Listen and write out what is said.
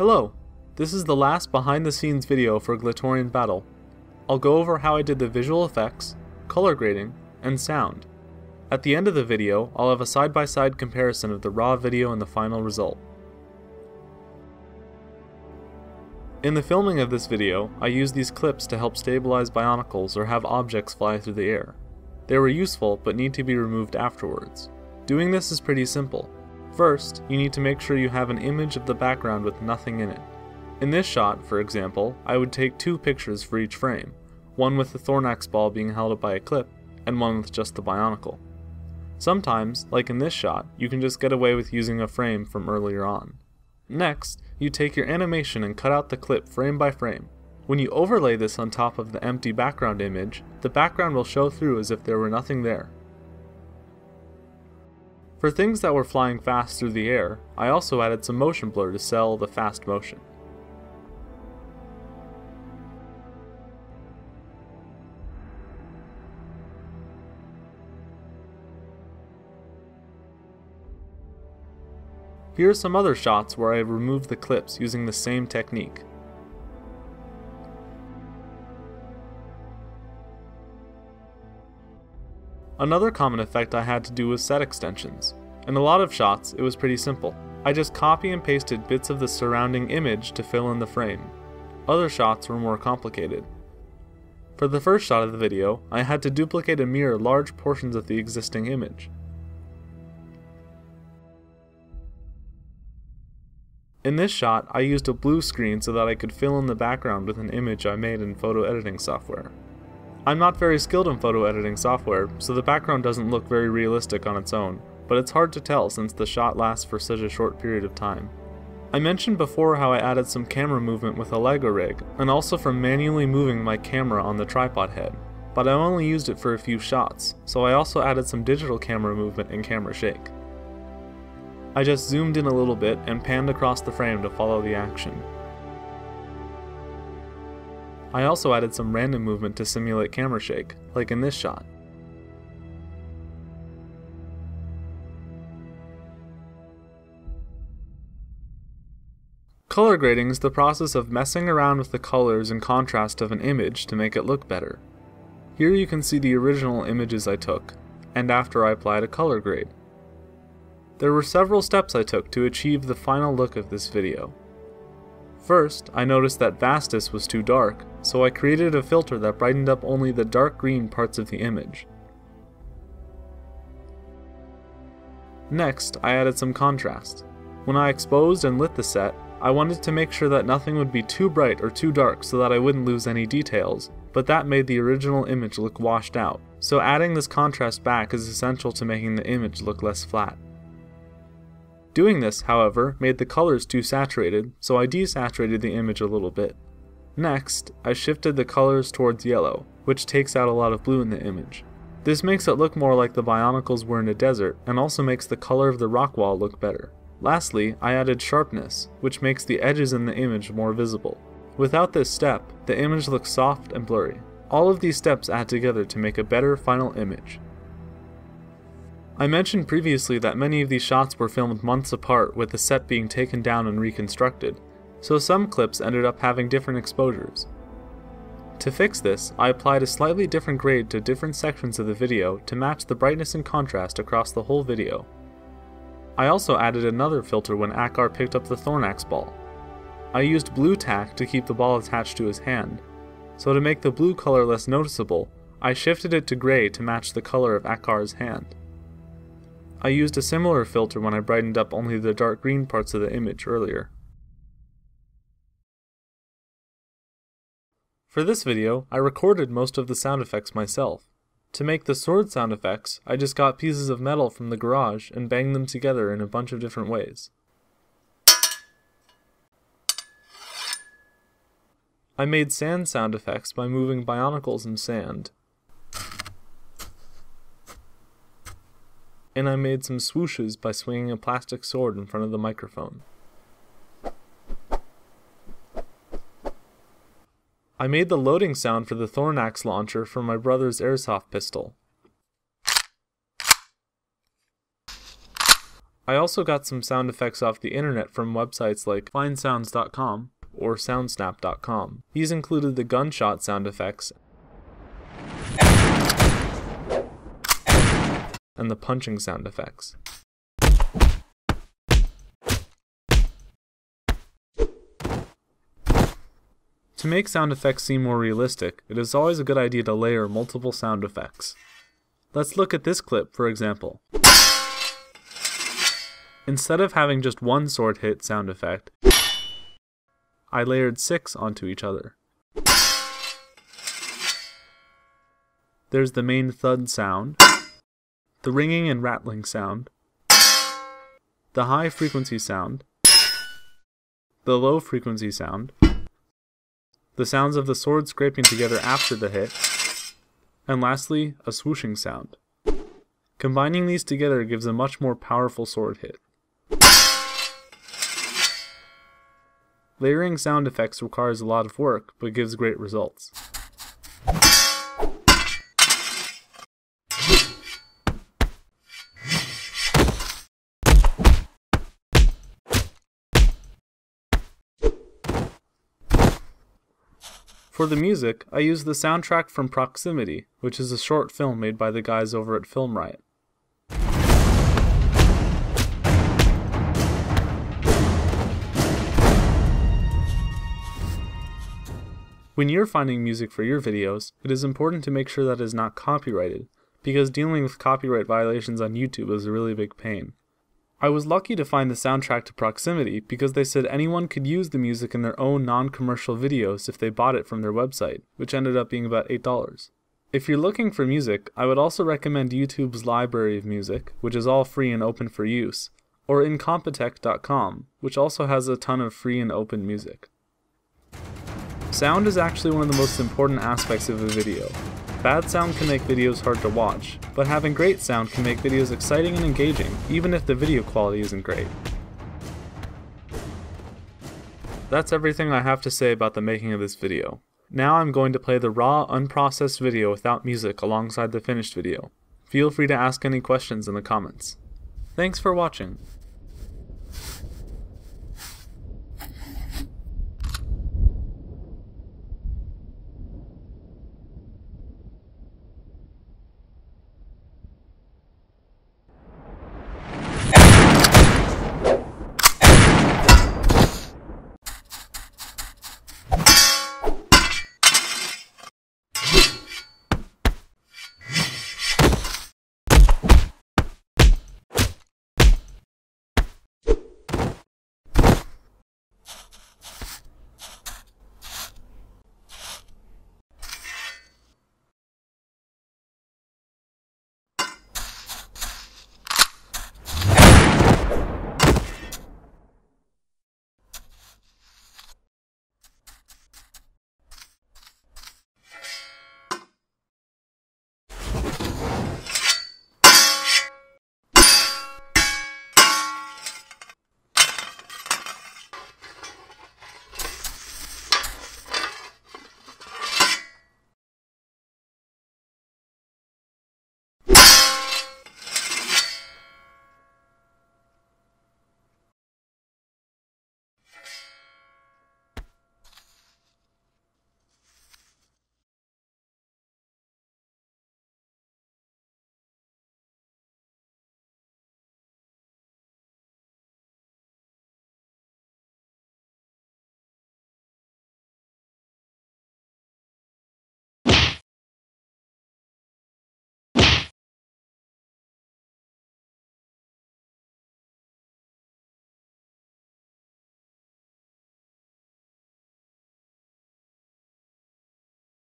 Hello, this is the last behind the scenes video for Glatorian Battle. I'll go over how I did the visual effects, color grading, and sound. At the end of the video, I'll have a side by side comparison of the raw video and the final result. In the filming of this video, I used these clips to help stabilize Bionicles or have objects fly through the air. They were useful, but need to be removed afterwards. Doing this is pretty simple. First, you need to make sure you have an image of the background with nothing in it. In this shot, for example, I would take two pictures for each frame, one with the Thornax ball being held up by a clip, and one with just the Bionicle. Sometimes, like in this shot, you can just get away with using a frame from earlier on. Next, you take your animation and cut out the clip frame by frame. When you overlay this on top of the empty background image, the background will show through as if there were nothing there. For things that were flying fast through the air, I also added some motion blur to sell the fast motion. Here are some other shots where I removed the clips using the same technique. Another common effect I had to do was set extensions. In a lot of shots, it was pretty simple. I just copy and pasted bits of the surrounding image to fill in the frame. Other shots were more complicated. For the first shot of the video, I had to duplicate and mirror large portions of the existing image. In this shot, I used a blue screen so that I could fill in the background with an image I made in photo editing software. I'm not very skilled in photo editing software, so the background doesn't look very realistic on its own, but it's hard to tell since the shot lasts for such a short period of time. I mentioned before how I added some camera movement with a LEGO rig, and also from manually moving my camera on the tripod head, but I only used it for a few shots, so I also added some digital camera movement and camera shake. I just zoomed in a little bit and panned across the frame to follow the action. I also added some random movement to simulate camera shake, like in this shot. Color grading is the process of messing around with the colors and contrast of an image to make it look better. Here you can see the original images I took, and after I applied a color grade. There were several steps I took to achieve the final look of this video. First, I noticed that Vastus was too dark, so I created a filter that brightened up only the dark green parts of the image. Next, I added some contrast. When I exposed and lit the set, I wanted to make sure that nothing would be too bright or too dark so that I wouldn't lose any details, but that made the original image look washed out, so adding this contrast back is essential to making the image look less flat. Doing this, however, made the colors too saturated, so I desaturated the image a little bit. Next, I shifted the colors towards yellow, which takes out a lot of blue in the image. This makes it look more like the Bionicles were in a desert, and also makes the color of the rock wall look better. Lastly, I added sharpness, which makes the edges in the image more visible. Without this step, the image looks soft and blurry. All of these steps add together to make a better final image. I mentioned previously that many of these shots were filmed months apart with the set being taken down and reconstructed, so some clips ended up having different exposures. To fix this, I applied a slightly different grade to different sections of the video to match the brightness and contrast across the whole video. I also added another filter when Ackar picked up the Thornax ball. I used blue tack to keep the ball attached to his hand, so to make the blue color less noticeable, I shifted it to gray to match the color of Ackar's hand. I used a similar filter when I brightened up only the dark green parts of the image earlier. For this video, I recorded most of the sound effects myself. To make the sword sound effects, I just got pieces of metal from the garage and banged them together in a bunch of different ways. I made sand sound effects by moving bionicles in sand, and I made some swooshes by swinging a plastic sword in front of the microphone. I made the loading sound for the Thornax launcher for my brother's airsoft pistol. I also got some sound effects off the internet from websites like findsounds.com or soundsnap.com. These included the gunshot sound effects and the punching sound effects. To make sound effects seem more realistic, it is always a good idea to layer multiple sound effects. Let's look at this clip for example. Instead of having just one sword hit sound effect, I layered six onto each other. There's the main thud sound, the ringing and rattling sound, the high frequency sound, the low frequency sound, the sounds of the sword scraping together after the hit, and lastly, a swooshing sound. Combining these together gives a much more powerful sword hit. Layering sound effects requires a lot of work, but gives great results. For the music, I used the soundtrack from Proximity, which is a short film made by the guys over at Film Riot. When you're finding music for your videos, it is important to make sure that it is not copyrighted, because dealing with copyright violations on YouTube is a really big pain. I was lucky to find the soundtrack to Proximity because they said anyone could use the music in their own non commercial videos if they bought it from their website, which ended up being about $8. If you're looking for music, I would also recommend YouTube's library of music, which is all free and open for use, or incompetech.com, which also has a ton of free and open music. Sound is actually one of the most important aspects of a video, Bad sound can make videos hard to watch, but having great sound can make videos exciting and engaging, even if the video quality isn't great. That's everything I have to say about the making of this video. Now I'm going to play the raw, unprocessed video without music alongside the finished video. Feel free to ask any questions in the comments. Thanks for watching.